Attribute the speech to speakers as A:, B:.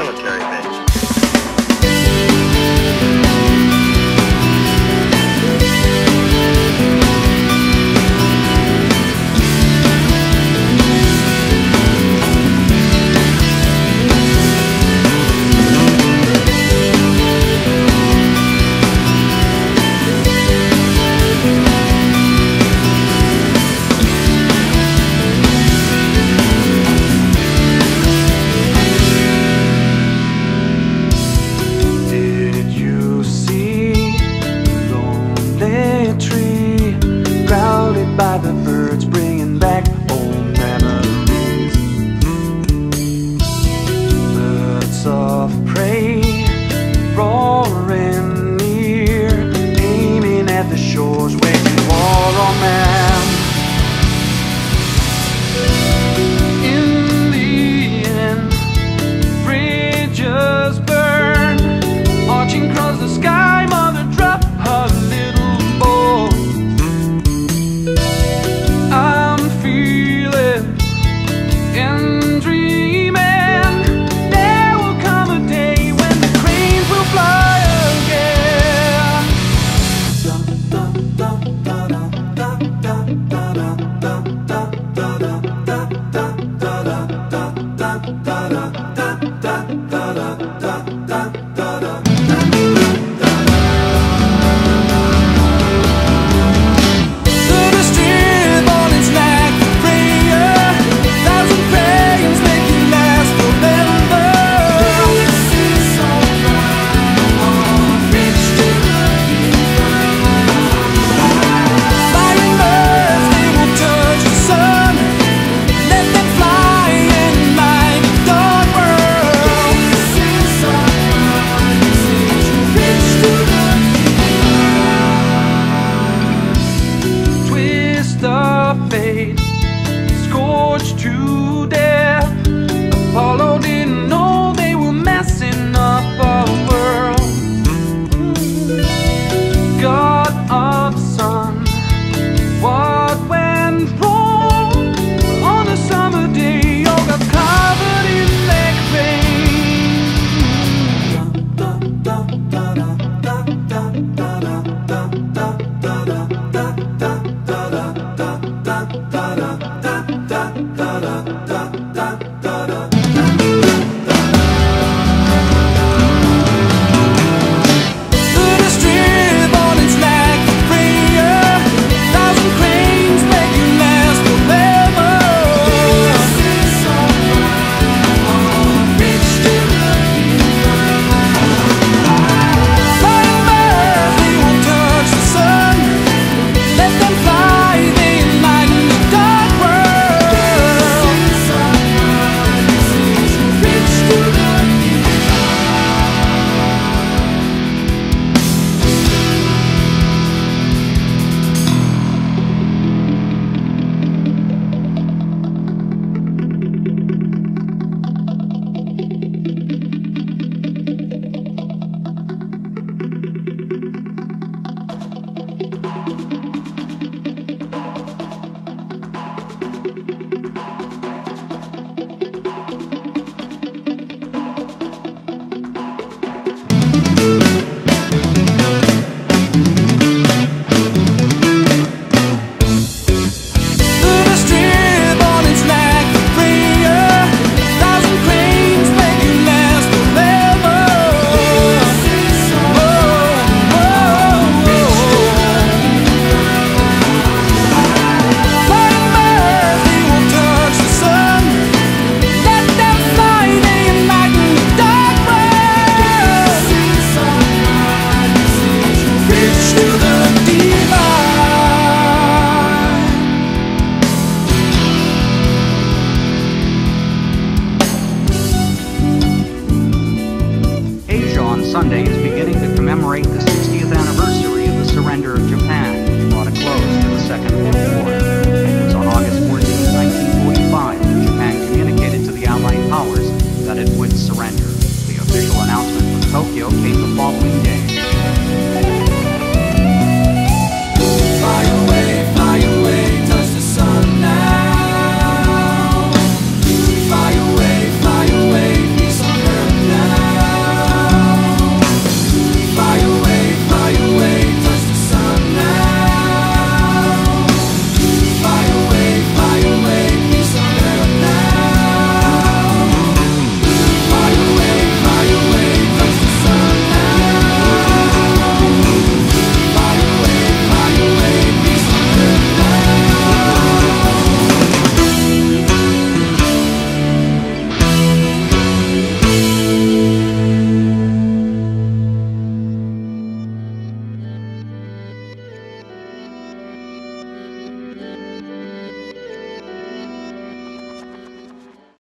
A: military bench. Sunday is beginning to commemorate the 60th anniversary of the surrender of Japan, which brought a close to the Second World War. It was on August 14, 1945, that Japan communicated to the Allied powers that it would surrender. The official announcement from Tokyo came the following day.